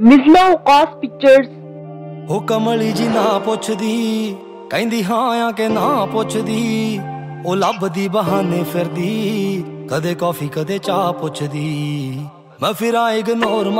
ਮਿਜ਼ਲਾ ਔਕਾਸ pictures ਉਹ ਕਮਲੀ ਜੀ ਨਾ ਪੁੱਛਦੀ, ਕਹਿੰਦੀ ਹਾਂ ਆ ਕੇ ਨਾ ਪੁੱਛਦੀ। ਉਹ ਲੱਭਦੀ ਬਹਾਨੇ ਫਿਰਦੀ, ਕਦੇ ਕਾਫੀ ਕਦੇ ਚਾਹ ਪੁੱਛਦੀ। ਮੈਂ ਫਿਰ ਆ ਇਗਨੋਰ